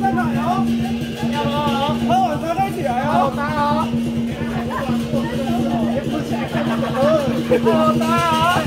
站站哟。好，站起来哦。好，大哦好。大哦好。